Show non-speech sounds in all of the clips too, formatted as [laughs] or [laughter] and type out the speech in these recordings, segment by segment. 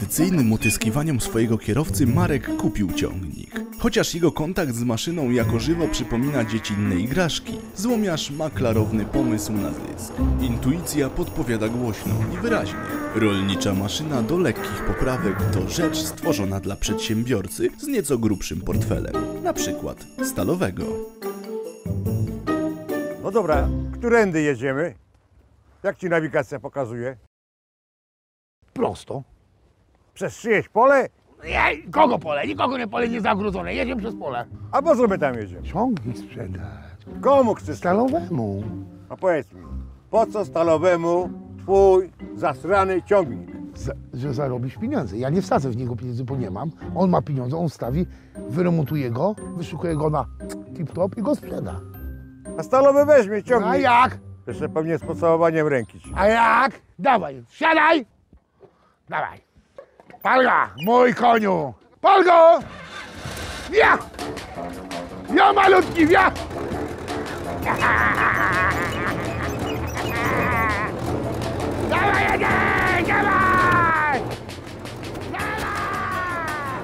Tradycyjnym utyskiwaniom swojego kierowcy Marek kupił ciągnik. Chociaż jego kontakt z maszyną jako żywo przypomina dziecinne igraszki, złomiarz ma klarowny pomysł na zysk. Intuicja podpowiada głośno i wyraźnie. Rolnicza maszyna do lekkich poprawek to rzecz stworzona dla przedsiębiorcy z nieco grubszym portfelem, na przykład stalowego. No dobra, którędy jedziemy? Jak ci nawigacja pokazuje? Prosto. Przez czyjeś pole? Nie, kogo pole? Nikogo nie pole nie zagrodzone. Jedziemy przez pole. A po co my tam jedziemy? Ciągnik sprzedać. Komu chcesz? Stalowemu. A powiedz mi, po co stalowemu twój zasrany ciągnik? Za, że zarobisz pieniądze. Ja nie wsadzę w niego pieniędzy, bo nie mam. On ma pieniądze, on stawi, wyremontuje go, wyszukuje go na tip-top i go sprzeda. A stalowy weźmie A ciągnik. jak? Jeszcze pewnie z pocałowaniem ręki ci. A jak? Dawaj, wsiadaj! Dawaj. Palga, mój koniu! Palgo! Ja! Ja malutki, ja! [laughs] Dawaj, jedziesz, dawaj! Dawaj!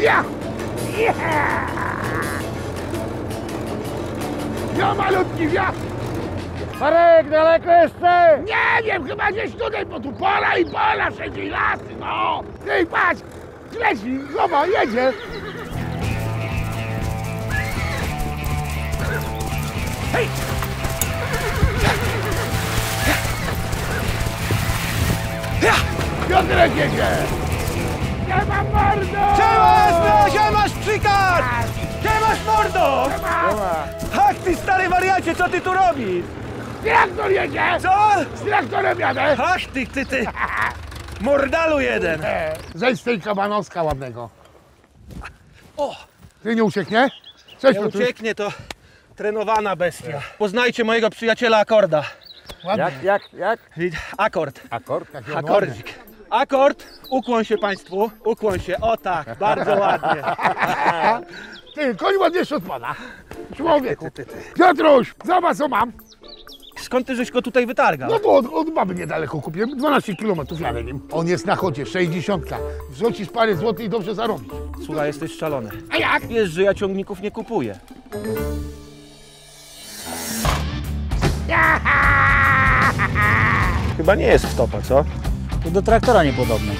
Ja! Ja! Ja malutki, ja! Marek, daleko jeszcze? Nie wiem, chyba gdzieś tutaj, bo tu pola i pola, wszędzie i lasy, no! Ty patrz! Leci, zobacz, jedzie! Hej! Piotrek jedzie! Nie mam mordo! Siemasz, no, siemasz przykaz! Siemasz mordo! Ach ty stary wariacie, co ty tu robisz? Traktor jedzie! Co? Z traktorem jadę! Ach ty, ty, ty! Mordalu jeden! Zejdź z tej kabanowska ładnego. O, Ty nie ucieknie? Cześć nie ucieknie to trenowana bestia. Poznajcie mojego przyjaciela Akorda. Ładnie. Jak, jak, jak? Akord, Akord? Taki akordzik. Akord, ukłoń się państwu, ukłoń się, o tak, bardzo ładnie. [laughs] Ty, koń ładniejszy od pana. Człowieku. Piotruś, zobacz co mam. Skąd ty żeś go tutaj wytargał? No to od, od baby niedaleko kupiłem. 12 km jadę nim. On jest na chodzie, 60. Wrzucisz parę złotych i dobrze zarobisz. Słuchaj, jesteś szalony. A jak? Wiesz, że ja ciągników nie kupuję. [laughs] Chyba nie jest wtopa, co? To do traktora niepodobne.